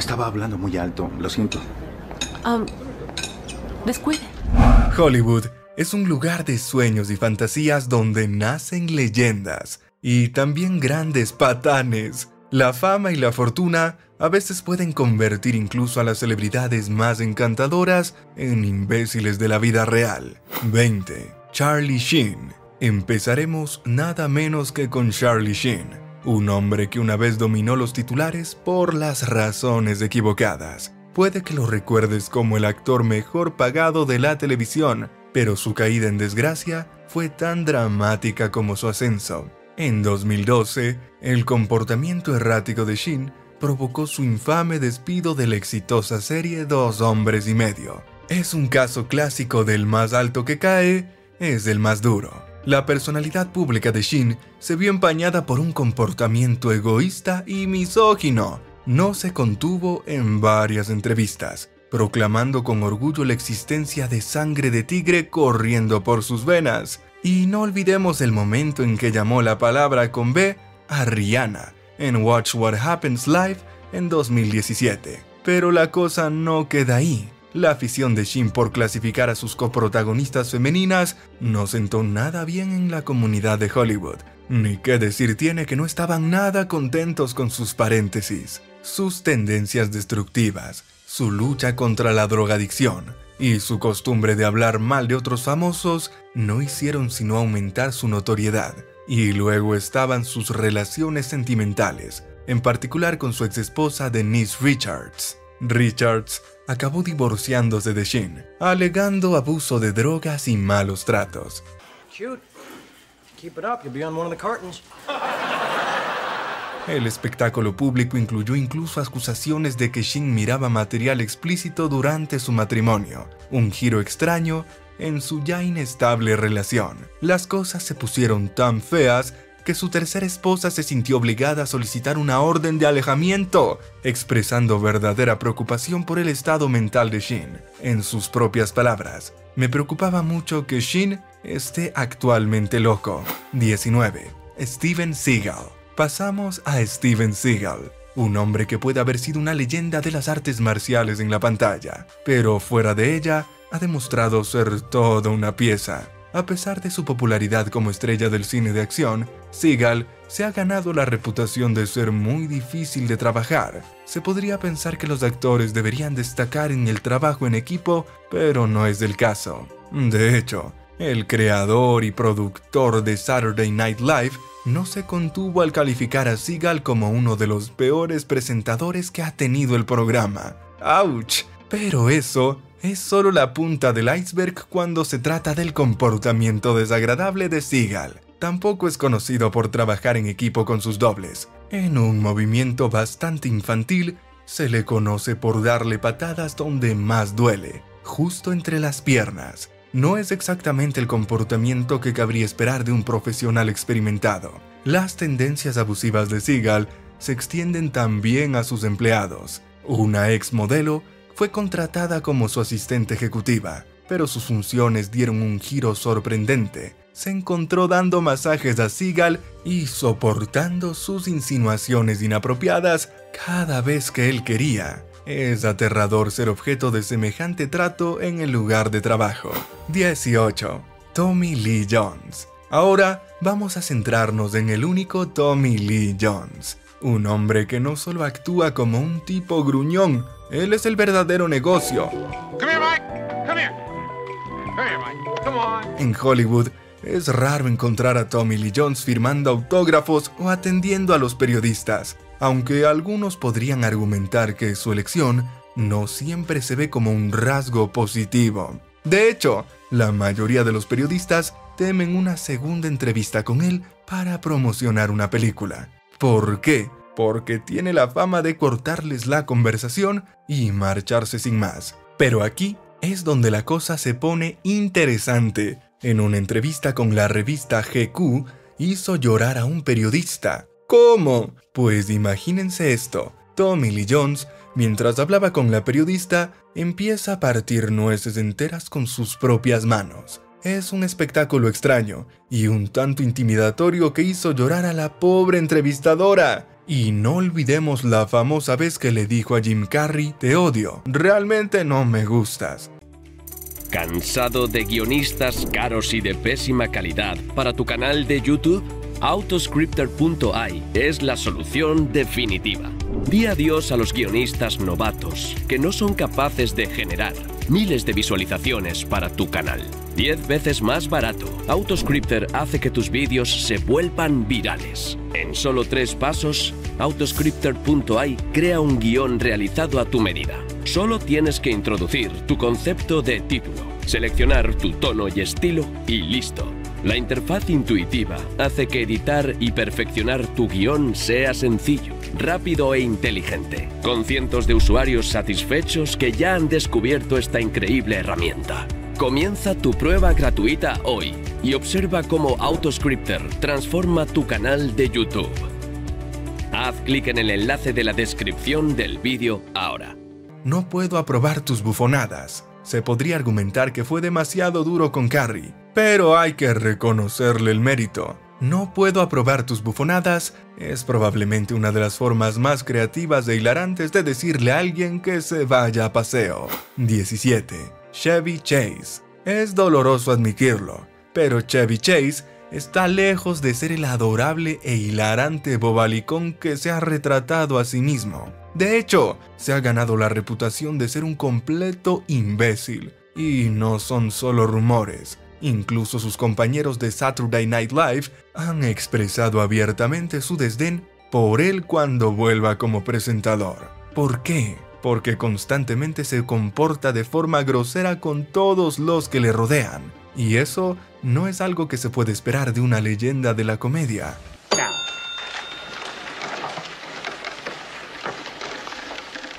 Estaba hablando muy alto, lo siento. Um, descuide. Hollywood es un lugar de sueños y fantasías donde nacen leyendas y también grandes patanes. La fama y la fortuna a veces pueden convertir incluso a las celebridades más encantadoras en imbéciles de la vida real. 20. Charlie Sheen. Empezaremos nada menos que con Charlie Sheen, un hombre que una vez dominó los titulares por las razones equivocadas. Puede que lo recuerdes como el actor mejor pagado de la televisión, pero su caída en desgracia fue tan dramática como su ascenso. En 2012, el comportamiento errático de Shin provocó su infame despido de la exitosa serie Dos Hombres y Medio. Es un caso clásico del más alto que cae, es el más duro. La personalidad pública de Shin se vio empañada por un comportamiento egoísta y misógino. No se contuvo en varias entrevistas, proclamando con orgullo la existencia de sangre de tigre corriendo por sus venas. Y no olvidemos el momento en que llamó la palabra con B a Rihanna en Watch What Happens Live en 2017. Pero la cosa no queda ahí. La afición de Shin por clasificar a sus coprotagonistas femeninas no sentó nada bien en la comunidad de Hollywood. Ni qué decir tiene que no estaban nada contentos con sus paréntesis, sus tendencias destructivas, su lucha contra la drogadicción y su costumbre de hablar mal de otros famosos no hicieron sino aumentar su notoriedad. Y luego estaban sus relaciones sentimentales, en particular con su exesposa Denise Richards. Richards acabó divorciándose de Shin, alegando abuso de drogas y malos tratos. El espectáculo público incluyó incluso acusaciones de que Shin miraba material explícito durante su matrimonio, un giro extraño en su ya inestable relación. Las cosas se pusieron tan feas que su tercera esposa se sintió obligada a solicitar una orden de alejamiento, expresando verdadera preocupación por el estado mental de Shin. En sus propias palabras, me preocupaba mucho que Shin esté actualmente loco. 19. Steven Seagal. Pasamos a Steven Seagal, un hombre que puede haber sido una leyenda de las artes marciales en la pantalla, pero fuera de ella ha demostrado ser toda una pieza. A pesar de su popularidad como estrella del cine de acción, Seagal se ha ganado la reputación de ser muy difícil de trabajar. Se podría pensar que los actores deberían destacar en el trabajo en equipo, pero no es el caso. De hecho, el creador y productor de Saturday Night Live no se contuvo al calificar a Seagal como uno de los peores presentadores que ha tenido el programa. ¡Auch! Pero eso es solo la punta del iceberg cuando se trata del comportamiento desagradable de Seagal. Tampoco es conocido por trabajar en equipo con sus dobles. En un movimiento bastante infantil, se le conoce por darle patadas donde más duele, justo entre las piernas. No es exactamente el comportamiento que cabría esperar de un profesional experimentado. Las tendencias abusivas de Seagal se extienden también a sus empleados. Una ex modelo fue contratada como su asistente ejecutiva, pero sus funciones dieron un giro sorprendente. Se encontró dando masajes a Seagal y soportando sus insinuaciones inapropiadas cada vez que él quería. Es aterrador ser objeto de semejante trato en el lugar de trabajo. 18. Tommy Lee Jones. Ahora vamos a centrarnos en el único Tommy Lee Jones, un hombre que no solo actúa como un tipo gruñón, él es el verdadero negocio. En Hollywood es raro encontrar a Tommy Lee Jones firmando autógrafos o atendiendo a los periodistas, aunque algunos podrían argumentar que su elección no siempre se ve como un rasgo positivo. De hecho, la mayoría de los periodistas temen una segunda entrevista con él para promocionar una película. ¿Por qué? porque tiene la fama de cortarles la conversación y marcharse sin más. Pero aquí es donde la cosa se pone interesante. En una entrevista con la revista GQ, hizo llorar a un periodista. ¿Cómo? Pues imagínense esto. Tommy Lee Jones, mientras hablaba con la periodista, empieza a partir nueces enteras con sus propias manos. Es un espectáculo extraño y un tanto intimidatorio que hizo llorar a la pobre entrevistadora. Y no olvidemos la famosa vez que le dijo a Jim Carrey, te odio, realmente no me gustas. ¿Cansado de guionistas caros y de pésima calidad para tu canal de YouTube? Autoscripter.ai es la solución definitiva. Di adiós a los guionistas novatos que no son capaces de generar miles de visualizaciones para tu canal. 10 veces más barato. Autoscripter hace que tus vídeos se vuelvan virales. En solo tres pasos, Autoscripter.ai crea un guion realizado a tu medida. Solo tienes que introducir tu concepto de título, seleccionar tu tono y estilo y listo. La interfaz intuitiva hace que editar y perfeccionar tu guion sea sencillo, rápido e inteligente, con cientos de usuarios satisfechos que ya han descubierto esta increíble herramienta. Comienza tu prueba gratuita hoy y observa cómo Autoscripter transforma tu canal de YouTube. Haz clic en el enlace de la descripción del vídeo ahora. No puedo aprobar tus bufonadas. Se podría argumentar que fue demasiado duro con Carrie, pero hay que reconocerle el mérito. No puedo aprobar tus bufonadas es probablemente una de las formas más creativas e hilarantes de decirle a alguien que se vaya a paseo. 17. Chevy Chase. Es doloroso admitirlo, pero Chevy Chase está lejos de ser el adorable e hilarante bobalicón que se ha retratado a sí mismo. De hecho, se ha ganado la reputación de ser un completo imbécil. Y no son solo rumores. Incluso sus compañeros de Saturday Night Live han expresado abiertamente su desdén por él cuando vuelva como presentador. ¿Por qué? Porque constantemente se comporta de forma grosera con todos los que le rodean. Y eso no es algo que se puede esperar de una leyenda de la comedia.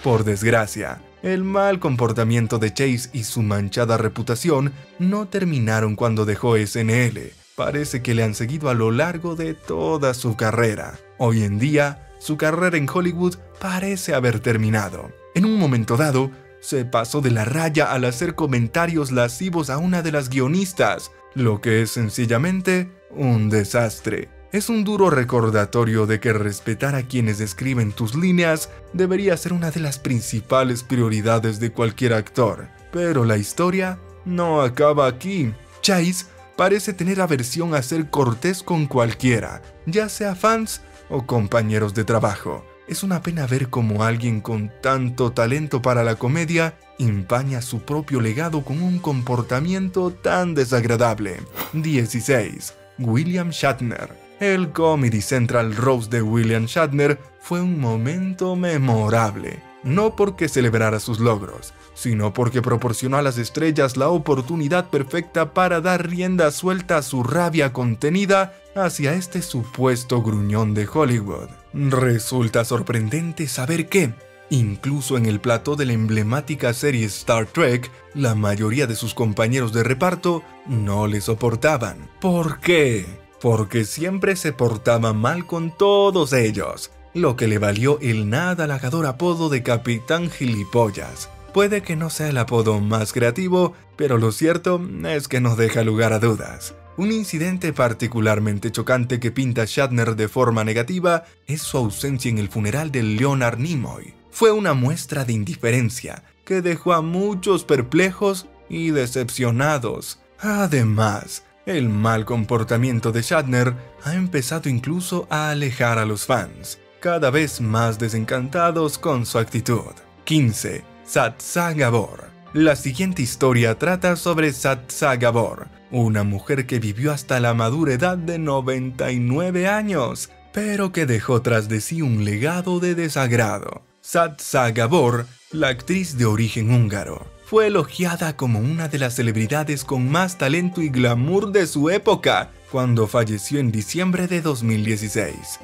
Por desgracia, el mal comportamiento de Chase y su manchada reputación no terminaron cuando dejó SNL. Parece que le han seguido a lo largo de toda su carrera. Hoy en día, su carrera en Hollywood parece haber terminado. En un momento dado, se pasó de la raya al hacer comentarios lascivos a una de las guionistas, lo que es sencillamente un desastre. Es un duro recordatorio de que respetar a quienes escriben tus líneas debería ser una de las principales prioridades de cualquier actor. Pero la historia no acaba aquí. Chase parece tener aversión a ser cortés con cualquiera, ya sea fans o compañeros de trabajo. Es una pena ver cómo alguien con tanto talento para la comedia empaña su propio legado con un comportamiento tan desagradable. 16. William Shatner el Comedy Central Rose de William Shatner fue un momento memorable, no porque celebrara sus logros, sino porque proporcionó a las estrellas la oportunidad perfecta para dar rienda suelta a su rabia contenida hacia este supuesto gruñón de Hollywood. Resulta sorprendente saber que, incluso en el plató de la emblemática serie Star Trek, la mayoría de sus compañeros de reparto no le soportaban. ¿Por qué? porque siempre se portaba mal con todos ellos, lo que le valió el nada halagador apodo de Capitán Gilipollas. Puede que no sea el apodo más creativo, pero lo cierto es que no deja lugar a dudas. Un incidente particularmente chocante que pinta Shatner de forma negativa es su ausencia en el funeral de Leonard Nimoy. Fue una muestra de indiferencia que dejó a muchos perplejos y decepcionados. Además, el mal comportamiento de Shatner ha empezado incluso a alejar a los fans, cada vez más desencantados con su actitud. 15. Satsa Gabor. La siguiente historia trata sobre Satsa Gabor, una mujer que vivió hasta la madura edad de 99 años, pero que dejó tras de sí un legado de desagrado. Satsa Gabor, la actriz de origen húngaro, fue elogiada como una de las celebridades con más talento y glamour de su época, cuando falleció en diciembre de 2016.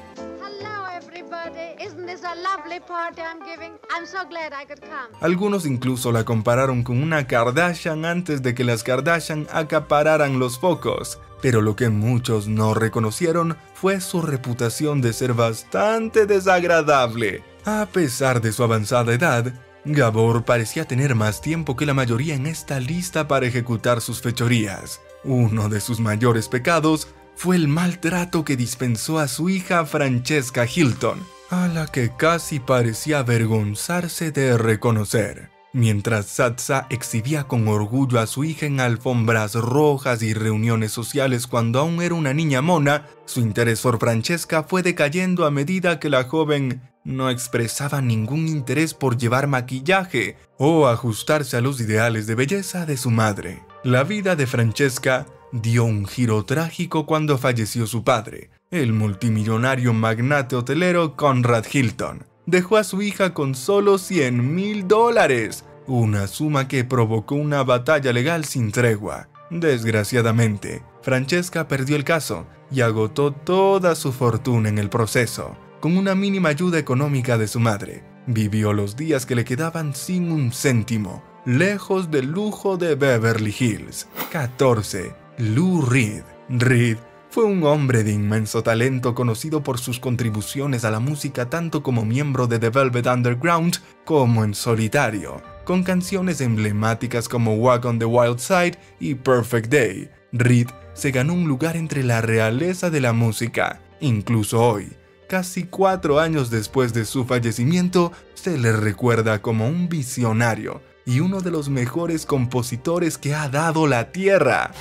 Algunos incluso la compararon con una Kardashian antes de que las Kardashian acapararan los focos, pero lo que muchos no reconocieron fue su reputación de ser bastante desagradable. A pesar de su avanzada edad, Gabor parecía tener más tiempo que la mayoría en esta lista para ejecutar sus fechorías. Uno de sus mayores pecados fue el maltrato que dispensó a su hija Francesca Hilton, a la que casi parecía avergonzarse de reconocer. Mientras Satsa exhibía con orgullo a su hija en alfombras rojas y reuniones sociales cuando aún era una niña mona, su interés por Francesca fue decayendo a medida que la joven no expresaba ningún interés por llevar maquillaje o ajustarse a los ideales de belleza de su madre. La vida de Francesca dio un giro trágico cuando falleció su padre, el multimillonario magnate hotelero Conrad Hilton dejó a su hija con solo 100 mil dólares, una suma que provocó una batalla legal sin tregua. Desgraciadamente, Francesca perdió el caso y agotó toda su fortuna en el proceso. Con una mínima ayuda económica de su madre, vivió los días que le quedaban sin un céntimo, lejos del lujo de Beverly Hills. 14. Lou Reed. Reed fue un hombre de inmenso talento conocido por sus contribuciones a la música tanto como miembro de The Velvet Underground como en solitario, con canciones emblemáticas como Walk on the Wild Side y Perfect Day. Reed se ganó un lugar entre la realeza de la música. Incluso hoy, casi cuatro años después de su fallecimiento, se le recuerda como un visionario y uno de los mejores compositores que ha dado la tierra.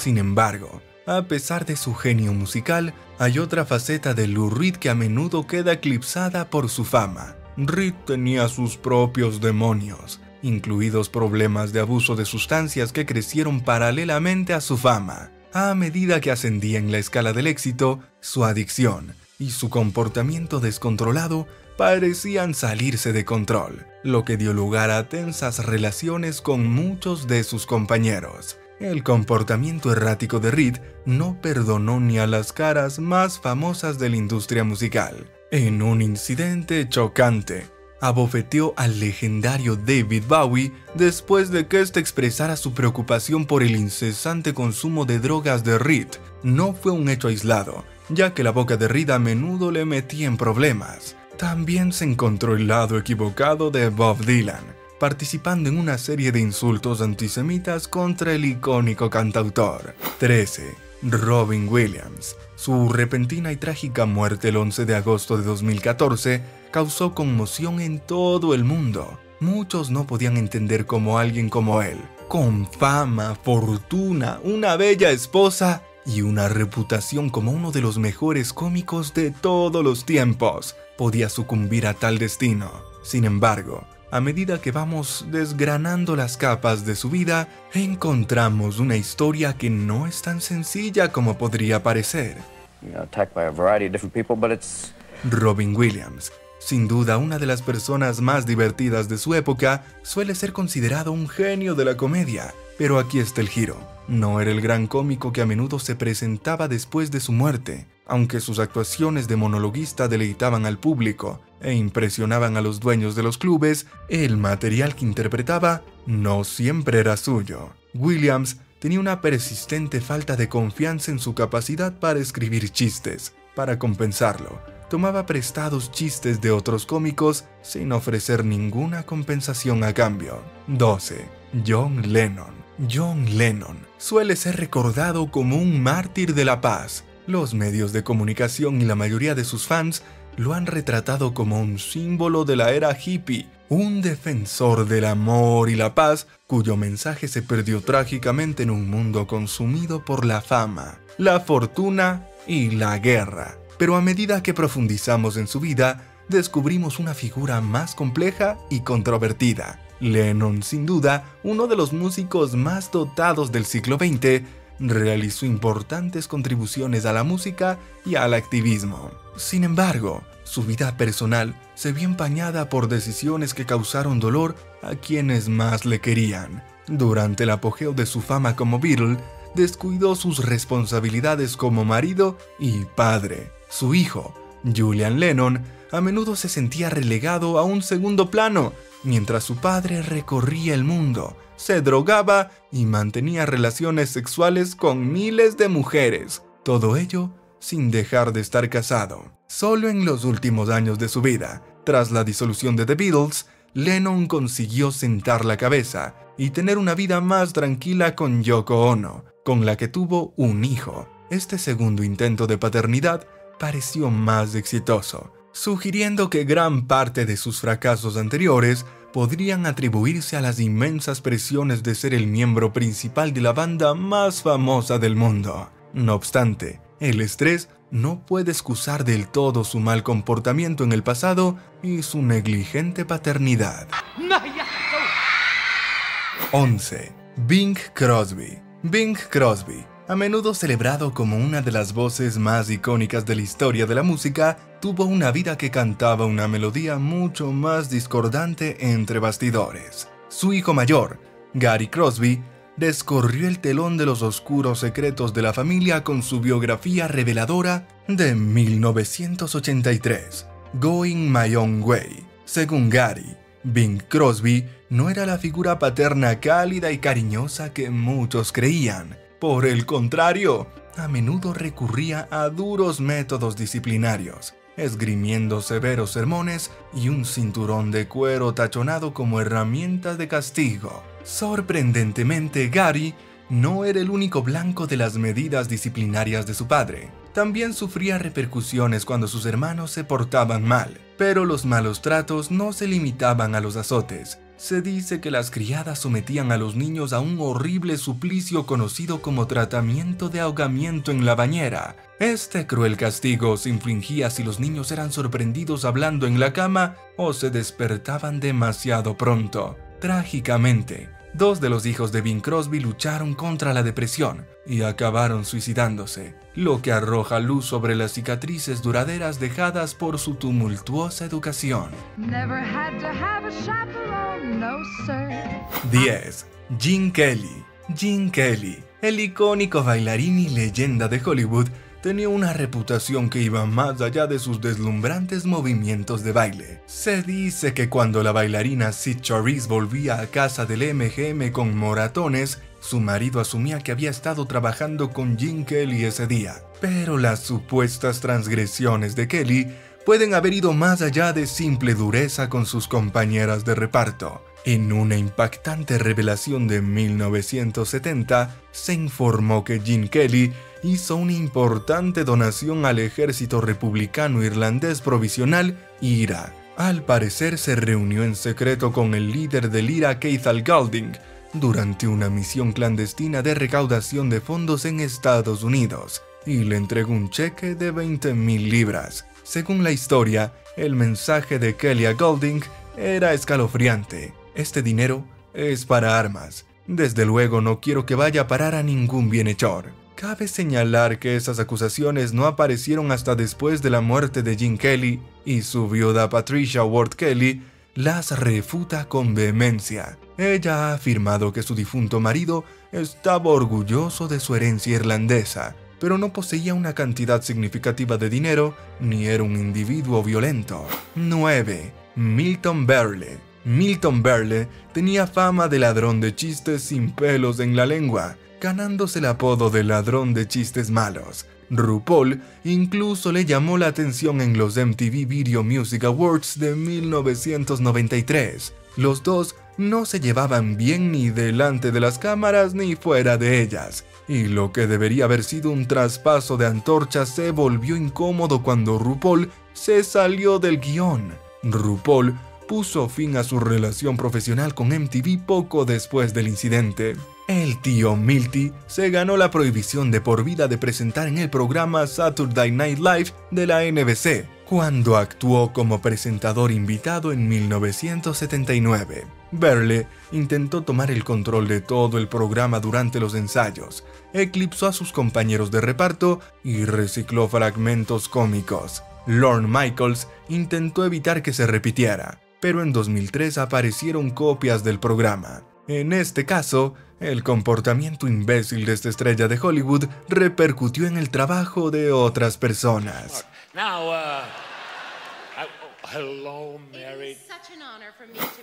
Sin embargo, a pesar de su genio musical, hay otra faceta de Lou Reed que a menudo queda eclipsada por su fama. Reed tenía sus propios demonios, incluidos problemas de abuso de sustancias que crecieron paralelamente a su fama. A medida que ascendía en la escala del éxito, su adicción y su comportamiento descontrolado parecían salirse de control, lo que dio lugar a tensas relaciones con muchos de sus compañeros. El comportamiento errático de Reed no perdonó ni a las caras más famosas de la industria musical. En un incidente chocante, abofeteó al legendario David Bowie después de que éste expresara su preocupación por el incesante consumo de drogas de Reed. No fue un hecho aislado, ya que la boca de Reed a menudo le metía en problemas. También se encontró el lado equivocado de Bob Dylan, participando en una serie de insultos antisemitas contra el icónico cantautor. 13. Robin Williams. Su repentina y trágica muerte el 11 de agosto de 2014 causó conmoción en todo el mundo. Muchos no podían entender cómo alguien como él, con fama, fortuna, una bella esposa y una reputación como uno de los mejores cómicos de todos los tiempos, podía sucumbir a tal destino. Sin embargo, a medida que vamos desgranando las capas de su vida, encontramos una historia que no es tan sencilla como podría parecer. Robin Williams, sin duda una de las personas más divertidas de su época, suele ser considerado un genio de la comedia, pero aquí está el giro. No era el gran cómico que a menudo se presentaba después de su muerte, aunque sus actuaciones de monologuista deleitaban al público e impresionaban a los dueños de los clubes, el material que interpretaba no siempre era suyo. Williams tenía una persistente falta de confianza en su capacidad para escribir chistes. Para compensarlo, tomaba prestados chistes de otros cómicos sin ofrecer ninguna compensación a cambio. 12. John Lennon. John Lennon suele ser recordado como un mártir de la paz, los medios de comunicación y la mayoría de sus fans lo han retratado como un símbolo de la era hippie, un defensor del amor y la paz cuyo mensaje se perdió trágicamente en un mundo consumido por la fama, la fortuna y la guerra. Pero a medida que profundizamos en su vida, descubrimos una figura más compleja y controvertida. Lennon, sin duda, uno de los músicos más dotados del siglo XX, realizó importantes contribuciones a la música y al activismo. Sin embargo, su vida personal se vio empañada por decisiones que causaron dolor a quienes más le querían. Durante el apogeo de su fama como Beatle, descuidó sus responsabilidades como marido y padre. Su hijo, Julian Lennon, a menudo se sentía relegado a un segundo plano, mientras su padre recorría el mundo, se drogaba y mantenía relaciones sexuales con miles de mujeres, todo ello sin dejar de estar casado. Solo en los últimos años de su vida, tras la disolución de The Beatles, Lennon consiguió sentar la cabeza y tener una vida más tranquila con Yoko Ono, con la que tuvo un hijo. este segundo intento de paternidad pareció más exitoso, sugiriendo que gran parte de sus fracasos anteriores podrían atribuirse a las inmensas presiones de ser el miembro principal de la banda más famosa del mundo. No obstante, el estrés no puede excusar del todo su mal comportamiento en el pasado y su negligente paternidad. 11. Bing Crosby. Bing Crosby, a menudo celebrado como una de las voces más icónicas de la historia de la música, tuvo una vida que cantaba una melodía mucho más discordante entre bastidores. Su hijo mayor, Gary Crosby, descorrió el telón de los oscuros secretos de la familia con su biografía reveladora de 1983, Going My Own Way. Según Gary, Bing Crosby no era la figura paterna cálida y cariñosa que muchos creían. Por el contrario, a menudo recurría a duros métodos disciplinarios, esgrimiendo severos sermones y un cinturón de cuero tachonado como herramienta de castigo. Sorprendentemente, Gary no era el único blanco de las medidas disciplinarias de su padre. También sufría repercusiones cuando sus hermanos se portaban mal, pero los malos tratos no se limitaban a los azotes. Se dice que las criadas sometían a los niños a un horrible suplicio conocido como tratamiento de ahogamiento en la bañera. Este cruel castigo se infligía si los niños eran sorprendidos hablando en la cama o se despertaban demasiado pronto. Trágicamente, dos de los hijos de Bing Crosby lucharon contra la depresión y acabaron suicidándose, lo que arroja luz sobre las cicatrices duraderas dejadas por su tumultuosa educación. 10. Gene Kelly. Gene Kelly, el icónico bailarín y leyenda de Hollywood, tenía una reputación que iba más allá de sus deslumbrantes movimientos de baile. Se dice que cuando la bailarina Sid Charisse volvía a casa del MGM con moratones, su marido asumía que había estado trabajando con Jim Kelly ese día. Pero las supuestas transgresiones de Kelly pueden haber ido más allá de simple dureza con sus compañeras de reparto. En una impactante revelación de 1970, se informó que Jim Kelly hizo una importante donación al ejército republicano irlandés provisional, IRA. Al parecer se reunió en secreto con el líder del IRA, Keithal Galding, durante una misión clandestina de recaudación de fondos en Estados Unidos, y le entregó un cheque de 20.000 libras. Según la historia, el mensaje de Kelly a Golding era escalofriante. Este dinero es para armas. Desde luego no quiero que vaya a parar a ningún bienhechor. Cabe señalar que esas acusaciones no aparecieron hasta después de la muerte de Jim Kelly y su viuda Patricia Ward Kelly las refuta con vehemencia. Ella ha afirmado que su difunto marido estaba orgulloso de su herencia irlandesa, pero no poseía una cantidad significativa de dinero ni era un individuo violento. 9. Milton Berle. Milton Berle tenía fama de ladrón de chistes sin pelos en la lengua ganándose el apodo de ladrón de chistes malos. RuPaul incluso le llamó la atención en los MTV Video Music Awards de 1993. Los dos no se llevaban bien ni delante de las cámaras ni fuera de ellas, y lo que debería haber sido un traspaso de antorcha se volvió incómodo cuando RuPaul se salió del guion. RuPaul puso fin a su relación profesional con MTV poco después del incidente. El tío Milty se ganó la prohibición de por vida de presentar en el programa Saturday Night Live de la NBC, cuando actuó como presentador invitado en 1979. Berle intentó tomar el control de todo el programa durante los ensayos, eclipsó a sus compañeros de reparto y recicló fragmentos cómicos. Lorne Michaels intentó evitar que se repitiera, pero en 2003 aparecieron copias del programa. En este caso, el comportamiento imbécil de esta estrella de Hollywood repercutió en el trabajo de otras personas.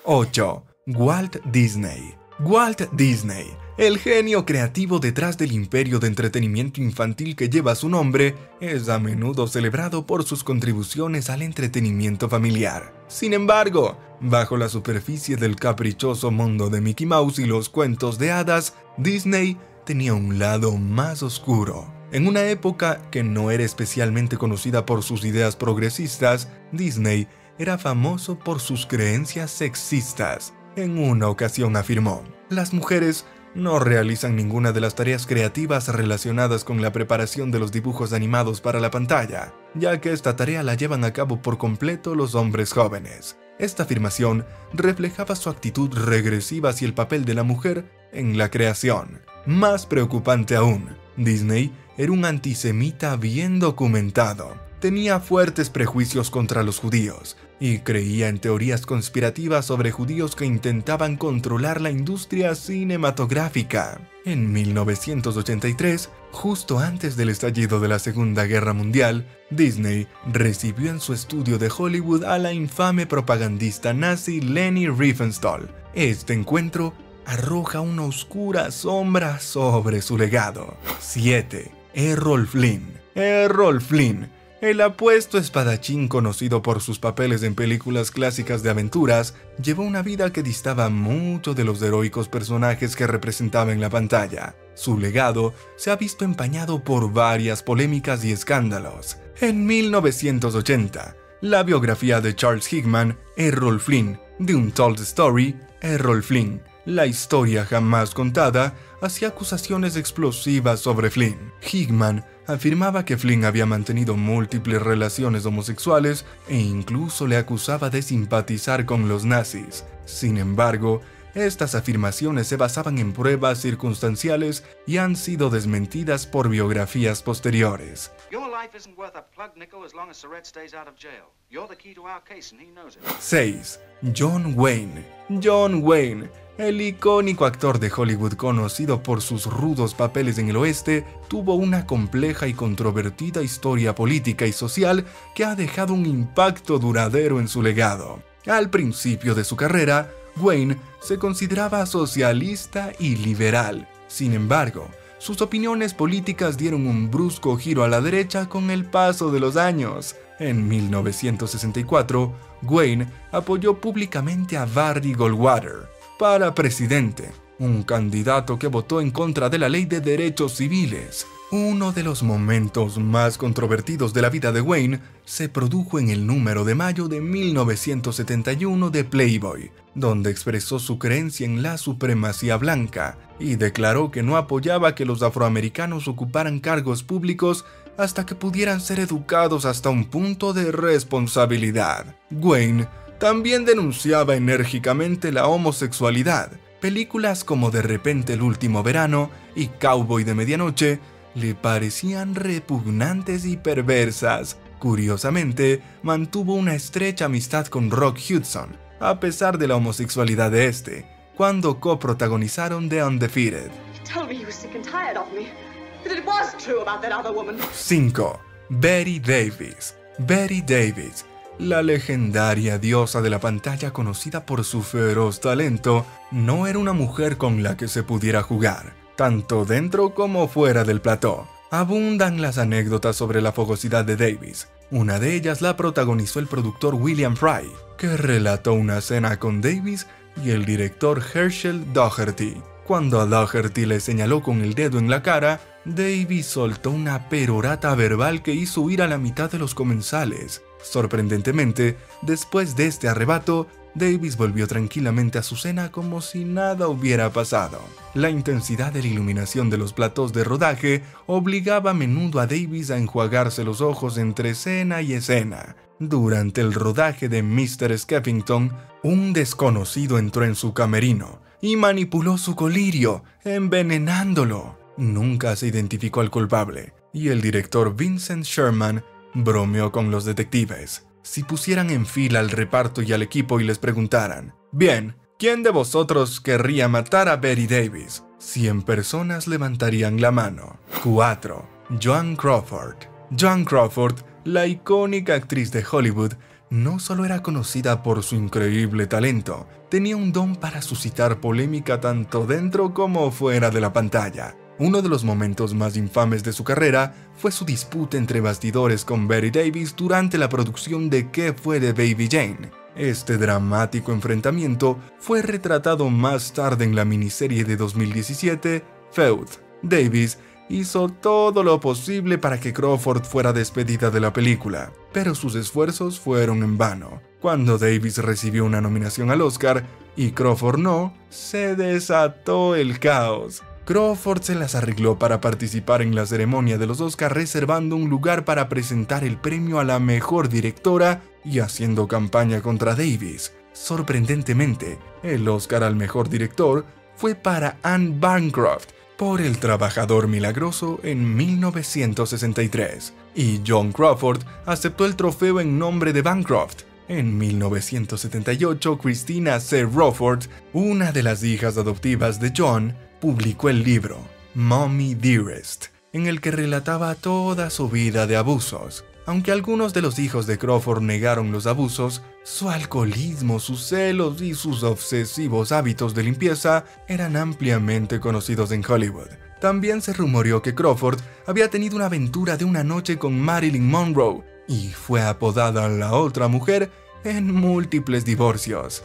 8. Walt Disney. Walt Disney, el genio creativo detrás del imperio de entretenimiento infantil que lleva su nombre, es a menudo celebrado por sus contribuciones al entretenimiento familiar. Sin embargo, bajo la superficie del caprichoso mundo de Mickey Mouse y los cuentos de hadas, Disney tenía un lado más oscuro. En una época que no era especialmente conocida por sus ideas progresistas, Disney era famoso por sus creencias sexistas. En una ocasión afirmó, las mujeres no realizan ninguna de las tareas creativas relacionadas con la preparación de los dibujos animados para la pantalla, ya que esta tarea la llevan a cabo por completo los hombres jóvenes. Esta afirmación reflejaba su actitud regresiva hacia el papel de la mujer en la creación. Más preocupante aún, Disney era un antisemita bien documentado. Tenía fuertes prejuicios contra los judíos, y creía en teorías conspirativas sobre judíos que intentaban controlar la industria cinematográfica. En 1983, justo antes del estallido de la Segunda Guerra Mundial, Disney recibió en su estudio de Hollywood a la infame propagandista nazi Leni Riefenstahl. Este encuentro arroja una oscura sombra sobre su legado. 7. Errol Flynn. Errol Flynn el apuesto espadachín conocido por sus papeles en películas clásicas de aventuras, llevó una vida que distaba mucho de los heroicos personajes que representaba en la pantalla. Su legado se ha visto empañado por varias polémicas y escándalos. En 1980, la biografía de Charles Hickman, Errol Flynn, de Untold Story, Errol Flynn, la historia jamás contada, hacía acusaciones explosivas sobre Flynn. Hickman afirmaba que Flynn había mantenido múltiples relaciones homosexuales e incluso le acusaba de simpatizar con los nazis. Sin embargo, estas afirmaciones se basaban en pruebas circunstanciales y han sido desmentidas por biografías posteriores. 6. John Wayne. John Wayne el icónico actor de Hollywood conocido por sus rudos papeles en el oeste tuvo una compleja y controvertida historia política y social que ha dejado un impacto duradero en su legado. Al principio de su carrera, Wayne se consideraba socialista y liberal. Sin embargo, sus opiniones políticas dieron un brusco giro a la derecha con el paso de los años. En 1964, Wayne apoyó públicamente a Barry Goldwater, para presidente, un candidato que votó en contra de la ley de derechos civiles. Uno de los momentos más controvertidos de la vida de Wayne se produjo en el número de mayo de 1971 de Playboy, donde expresó su creencia en la supremacía blanca y declaró que no apoyaba que los afroamericanos ocuparan cargos públicos hasta que pudieran ser educados hasta un punto de responsabilidad. Wayne también denunciaba enérgicamente la homosexualidad. Películas como De repente el último verano y Cowboy de medianoche le parecían repugnantes y perversas. Curiosamente, mantuvo una estrecha amistad con Rock Hudson, a pesar de la homosexualidad de este, cuando coprotagonizaron The Undefeated. 5. Betty Davis. Betty Davis la legendaria diosa de la pantalla conocida por su feroz talento no era una mujer con la que se pudiera jugar, tanto dentro como fuera del plató. Abundan las anécdotas sobre la fogosidad de Davis. Una de ellas la protagonizó el productor William Fry, que relató una cena con Davis y el director Herschel Doherty. Cuando a Doherty le señaló con el dedo en la cara, Davis soltó una perorata verbal que hizo huir a la mitad de los comensales. Sorprendentemente, después de este arrebato, Davis volvió tranquilamente a su cena como si nada hubiera pasado. La intensidad de la iluminación de los platós de rodaje obligaba a menudo a Davis a enjuagarse los ojos entre escena y escena. Durante el rodaje de Mr. Skeffington, un desconocido entró en su camerino y manipuló su colirio, envenenándolo. Nunca se identificó al culpable, y el director Vincent Sherman bromeó con los detectives. Si pusieran en fila al reparto y al equipo y les preguntaran, bien, ¿quién de vosotros querría matar a Betty Davis? 100 personas levantarían la mano. 4. Joan Crawford. Joan Crawford, la icónica actriz de Hollywood, no solo era conocida por su increíble talento, tenía un don para suscitar polémica tanto dentro como fuera de la pantalla. Uno de los momentos más infames de su carrera fue su disputa entre bastidores con Betty Davis durante la producción de ¿Qué fue de Baby Jane? Este dramático enfrentamiento fue retratado más tarde en la miniserie de 2017, Feud. Davis hizo todo lo posible para que Crawford fuera despedida de la película, pero sus esfuerzos fueron en vano. Cuando Davis recibió una nominación al Oscar y Crawford no, se desató el caos. Crawford se las arregló para participar en la ceremonia de los Oscars reservando un lugar para presentar el premio a la mejor directora y haciendo campaña contra Davis. Sorprendentemente, el Oscar al mejor director fue para Anne Bancroft por El Trabajador Milagroso en 1963, y John Crawford aceptó el trofeo en nombre de Bancroft. En 1978, Christina C. Crawford, una de las hijas adoptivas de John, publicó el libro Mommy Dearest, en el que relataba toda su vida de abusos. Aunque algunos de los hijos de Crawford negaron los abusos, su alcoholismo, sus celos y sus obsesivos hábitos de limpieza eran ampliamente conocidos en Hollywood. También se rumoreó que Crawford había tenido una aventura de una noche con Marilyn Monroe y fue apodada la otra mujer en múltiples divorcios.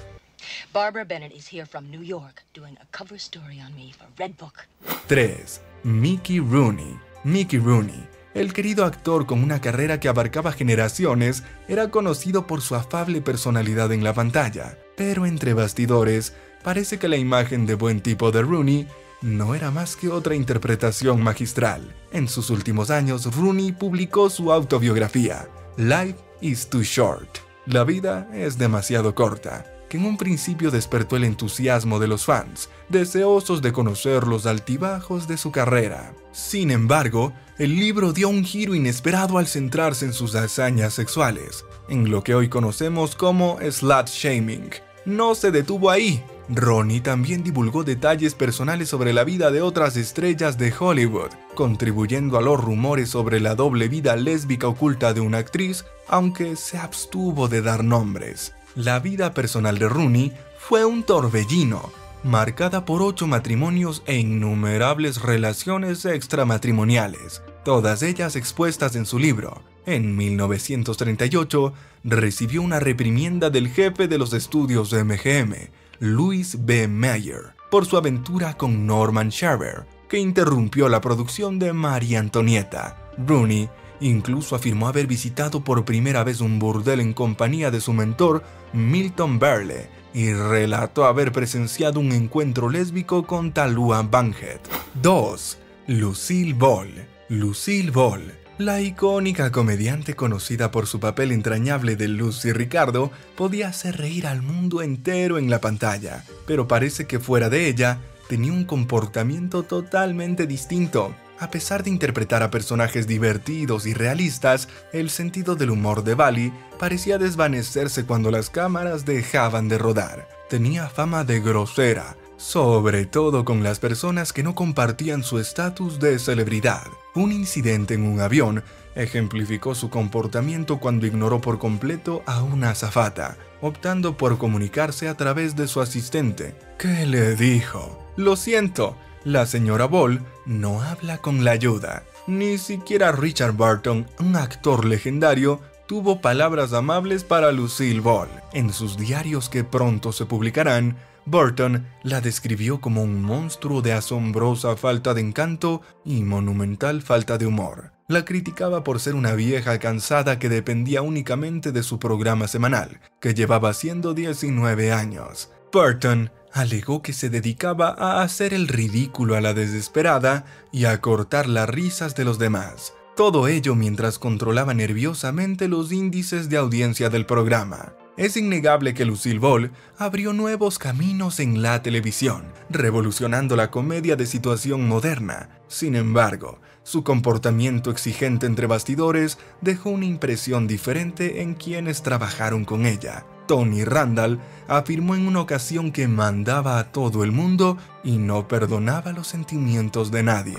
Barbara Bennett is here from New York doing a cover story on me for Redbook. 3. Mickey Rooney. Mickey Rooney el querido actor con una carrera que abarcaba generaciones era conocido por su afable personalidad en la pantalla, pero entre bastidores parece que la imagen de buen tipo de Rooney no era más que otra interpretación magistral. En sus últimos años, Rooney publicó su autobiografía, Life is Too Short. La vida es demasiado corta, que en un principio despertó el entusiasmo de los fans, deseosos de conocer los altibajos de su carrera. Sin embargo, el libro dio un giro inesperado al centrarse en sus hazañas sexuales, en lo que hoy conocemos como slut shaming. No se detuvo ahí. Ronnie también divulgó detalles personales sobre la vida de otras estrellas de Hollywood, contribuyendo a los rumores sobre la doble vida lésbica oculta de una actriz, aunque se abstuvo de dar nombres. La vida personal de Rooney fue un torbellino, marcada por ocho matrimonios e innumerables relaciones extramatrimoniales, todas ellas expuestas en su libro. En 1938 recibió una reprimienda del jefe de los estudios de MGM, Louis B. Mayer, por su aventura con Norman Shaver, que interrumpió la producción de María Antonieta. Rooney Incluso afirmó haber visitado por primera vez un burdel en compañía de su mentor, Milton Berle, y relató haber presenciado un encuentro lésbico con Talua Bankhead. 2. Lucille Ball. Lucille Ball, la icónica comediante conocida por su papel entrañable de Lucy Ricardo, podía hacer reír al mundo entero en la pantalla, pero parece que fuera de ella tenía un comportamiento totalmente distinto. A pesar de interpretar a personajes divertidos y realistas, el sentido del humor de Bali parecía desvanecerse cuando las cámaras dejaban de rodar. Tenía fama de grosera, sobre todo con las personas que no compartían su estatus de celebridad. Un incidente en un avión ejemplificó su comportamiento cuando ignoró por completo a una azafata, optando por comunicarse a través de su asistente. ¿Qué le dijo? Lo siento, la señora Ball no habla con la ayuda. Ni siquiera Richard Barton, un actor legendario, tuvo palabras amables para Lucille Ball. En sus diarios que pronto se publicarán, Burton la describió como un monstruo de asombrosa falta de encanto y monumental falta de humor. La criticaba por ser una vieja cansada que dependía únicamente de su programa semanal, que llevaba haciendo 19 años. Burton alegó que se dedicaba a hacer el ridículo a la desesperada y a cortar las risas de los demás. Todo ello mientras controlaba nerviosamente los índices de audiencia del programa. Es innegable que Lucille Ball abrió nuevos caminos en la televisión, revolucionando la comedia de situación moderna. Sin embargo, su comportamiento exigente entre bastidores dejó una impresión diferente en quienes trabajaron con ella. Tony Randall afirmó en una ocasión que mandaba a todo el mundo y no perdonaba los sentimientos de nadie.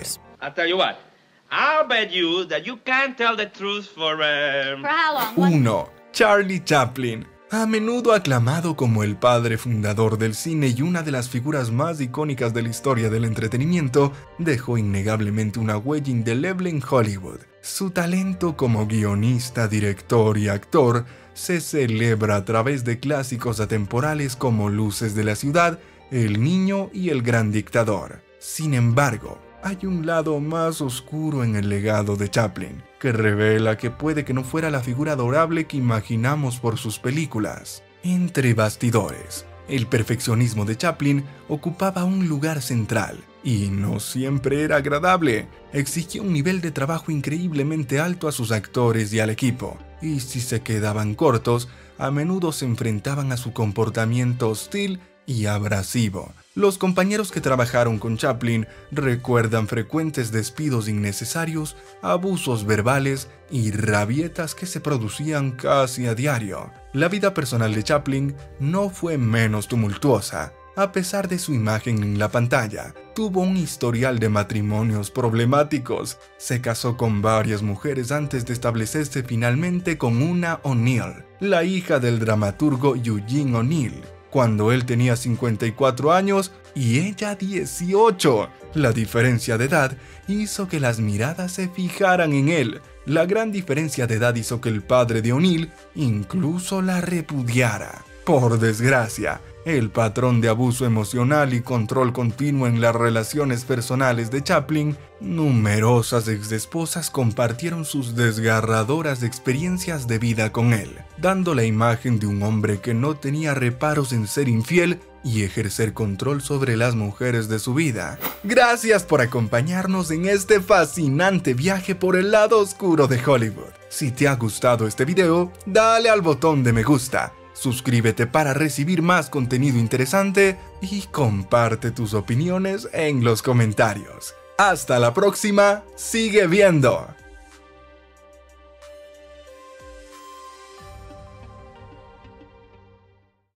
Uno, Charlie Chaplin. A menudo aclamado como el padre fundador del cine y una de las figuras más icónicas de la historia del entretenimiento, dejó innegablemente una huella indeleble en Hollywood. Su talento como guionista, director y actor se celebra a través de clásicos atemporales como Luces de la Ciudad, El Niño y El Gran Dictador. Sin embargo, hay un lado más oscuro en el legado de Chaplin, que revela que puede que no fuera la figura adorable que imaginamos por sus películas. Entre bastidores, el perfeccionismo de Chaplin ocupaba un lugar central, y no siempre era agradable. Exigía un nivel de trabajo increíblemente alto a sus actores y al equipo, y si se quedaban cortos, a menudo se enfrentaban a su comportamiento hostil y abrasivo. Los compañeros que trabajaron con Chaplin recuerdan frecuentes despidos innecesarios, abusos verbales y rabietas que se producían casi a diario. La vida personal de Chaplin no fue menos tumultuosa. A pesar de su imagen en la pantalla, tuvo un historial de matrimonios problemáticos. Se casó con varias mujeres antes de establecerse finalmente con una O'Neill, la hija del dramaturgo Eugene O'Neill, cuando él tenía 54 años y ella 18. La diferencia de edad hizo que las miradas se fijaran en él. La gran diferencia de edad hizo que el padre de O'Neill incluso la repudiara. Por desgracia, el patrón de abuso emocional y control continuo en las relaciones personales de Chaplin, numerosas exesposas compartieron sus desgarradoras experiencias de vida con él, dando la imagen de un hombre que no tenía reparos en ser infiel y ejercer control sobre las mujeres de su vida. Gracias por acompañarnos en este fascinante viaje por el lado oscuro de Hollywood. Si te ha gustado este video, dale al botón de me gusta Suscríbete para recibir más contenido interesante y comparte tus opiniones en los comentarios. Hasta la próxima, sigue viendo.